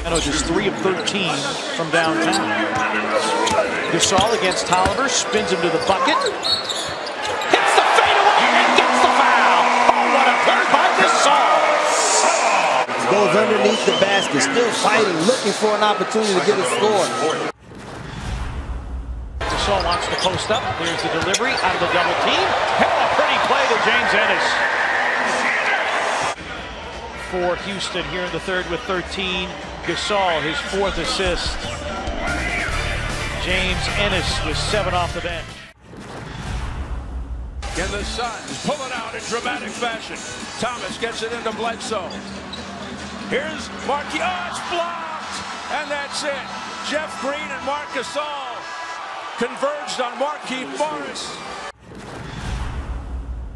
Sacramento just 3 of 13 from downtown. Gasol against Tolliver, spins him to the bucket. Hits the fadeaway and gets the foul. Oh, what a play by Gasol. Goes underneath the basket, still fighting, looking for an opportunity to get a score. Gasol wants to post up. Here's the delivery out of the double team. Hell, a pretty play to James Ennis. For Houston here in the third with 13. Gasol, his fourth assist. James Ennis with seven off the bench. And the Suns pull it out in dramatic fashion. Thomas gets it into Bledsoe. Here's Marquis. Oh, it's blocked! And that's it. Jeff Green and Marc Gasol converged on Marquis Morris.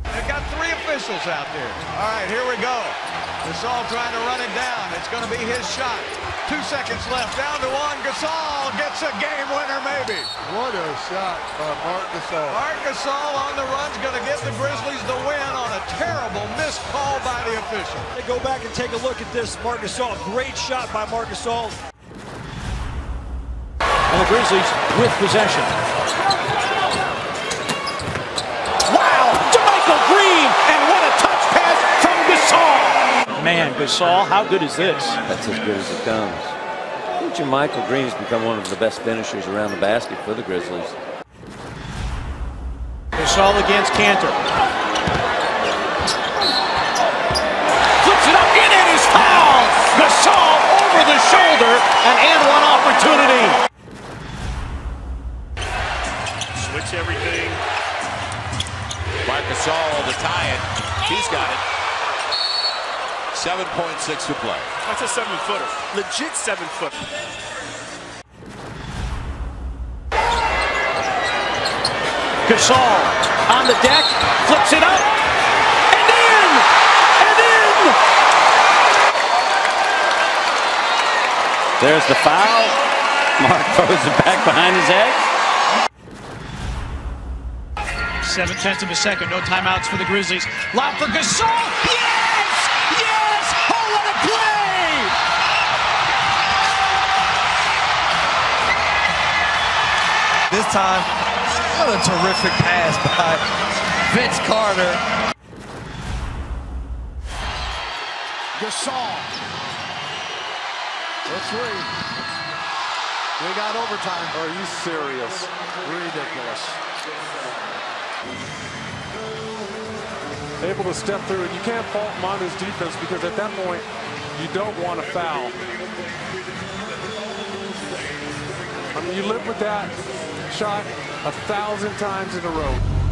They've got three officials out there. All right, here we go. Gasol trying to run it down. It's going to be his shot. Two seconds left. Down to one. Gasol gets a game winner, maybe. What a shot by Marc Gasol. Marc Gasol on the run's going to give the Grizzlies the win on a terrible missed call by the official. They go back and take a look at this. Marc Gasol, great shot by Marc Gasol. And the Grizzlies with possession. Wow! JaMychal Green! And what a touch pass from Gasol! Man, Gasol, how good is this? That's as good as it comes. I think JaMychal Green has become one of the best finishers around the basket for the Grizzlies. Gasol against Kanter. Flips it up, in it is foul! Gasol over the shoulder, an and one opportunity. Switch everything. Marc Gasol to tie it. He's got it. 7.6 to play. That's a seven footer. Legit seven footer. Gasol on the deck, flips it up, and in! And in! There's the foul. Marc throws it back behind his head. Seven tenths of a second, no timeouts for the Grizzlies. Lob for Gasol. Yes! Yes! This time, what a terrific pass by Vince Carter. Gasol. The three. We got overtime. Are you serious? Ridiculous. able to step through, and you can't fault Manu's defense because at that point, you don't want to foul. I mean, you live with that shot a thousand times in a row.